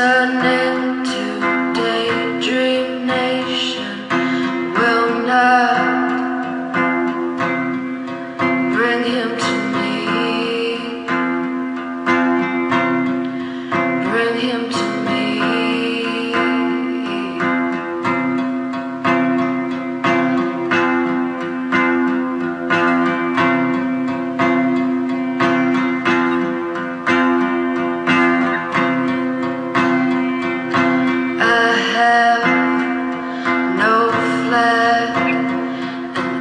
listening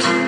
Thank you.